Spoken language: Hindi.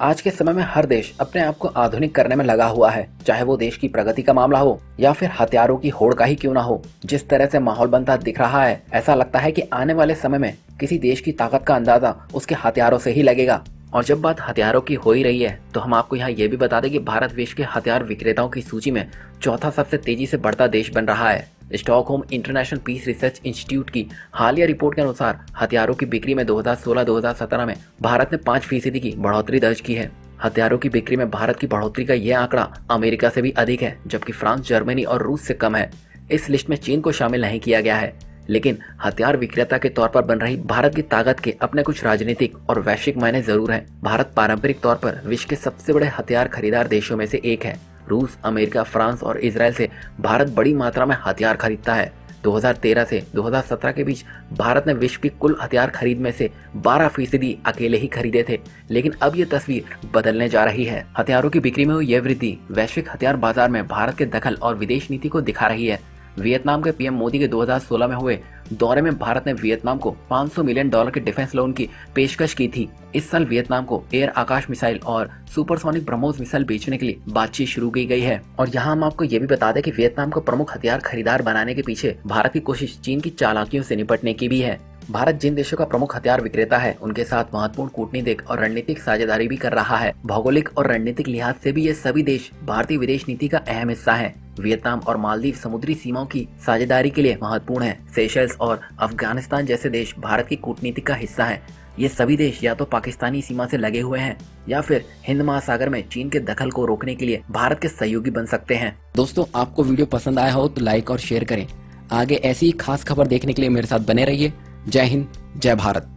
आज के समय में हर देश अपने आप को आधुनिक करने में लगा हुआ है, चाहे वो देश की प्रगति का मामला हो, या फिर हथियारों की होड़ का ही क्यों ना हो। जिस तरह से माहौल बनता दिख रहा है, ऐसा लगता है कि आने वाले समय में किसी देश की ताकत का अंदाज़ा उसके हथियारों से ही लगेगा। और जब बात हथियारों की हो ही रही है तो हम आपको यहाँ ये भी बता दें कि भारत विश्व के हथियार विक्रेताओं की सूची में चौथा सबसे तेज़ी से बढ़ता देश बन रहा है। Stockholm International Peace Research Institute की हालिया रिपोर्ट के अनुसार हथियारों की बिक्री में 2016-2017 में भारत ने पाँच फ़ीसदी की बढ़ोतरी दर्ज की है। हथियारों की बिक्री में भारत की बढ़ोतरी का यह आंकड़ा अमेरिका से भी अधिक है, जबकि फ्रांस, जर्मनी और रूस से कम है। इस लिस्ट में चीन को शामिल नहीं किया गया है, लेकिन हथियार विक्रेता के तौर पर बन रही भारत की ताकत के अपने कुछ राजनीतिक और वैश्विक मायने ज़रूर हैं। भारत पारंपरिक तौर पर विश्व के सबसे बड़े हथियार खरीदार देशों में से एक है। रूस, अमेरिका, फ्रांस और इसराइल से भारत बड़ी मात्रा में हथियार खरीदता है। 2013 से 2017 के बीच भारत ने विश्व की कुल हथियार खरीद में से 12 फ़ीसदी अकेले ही खरीदे थे, लेकिन अब ये तस्वीर बदलने जा रही है। हथियारों की बिक्री में हुई यह वृद्धि वैश्विक हथियार बाज़ार में भारत के दखल और विदेश नीति को दिखा रही है। वियतनाम के पीएम मोदी के 2016 में हुए दौरे में भारत ने वियतनाम को 500 मिलियन डॉलर के डिफेंस लोन की पेशकश की थी। इस साल वियतनाम को एयर आकाश मिसाइल और सुपरसोनिक ब्रह्मोस मिसाइल बेचने के लिए बातचीत शुरू की गई है। और यहाँ हम आपको ये भी बता दें कि वियतनाम को प्रमुख हथियार खरीदार बनाने के पीछे भारत की कोशिश चीन की चालाकियों से निपटने की भी है। भारत जिन देशों का प्रमुख हथियार विक्रेता है, उनके साथ महत्वपूर्ण कूटनीतिक और रणनीतिक साझेदारी भी कर रहा है। भौगोलिक और रणनीतिक लिहाज से भी ये सभी देश भारतीय विदेश नीति का अहम हिस्सा है। वियतनाम और मालदीव समुद्री सीमाओं की साझेदारी के लिए महत्वपूर्ण है। सेशल्स और अफ़गानिस्तान जैसे देश भारत की कूटनीति का हिस्सा है। ये सभी देश या तो पाकिस्तानी सीमा से लगे हुए हैं, या फिर हिंद महासागर में चीन के दखल को रोकने के लिए भारत के सहयोगी बन सकते हैं। दोस्तों, आपको वीडियो पसंद आया हो तो लाइक और शेयर करें। आगे ऐसी खास खबर देखने के लिए मेरे साथ बने रहिए। जय हिंद, जय भारत।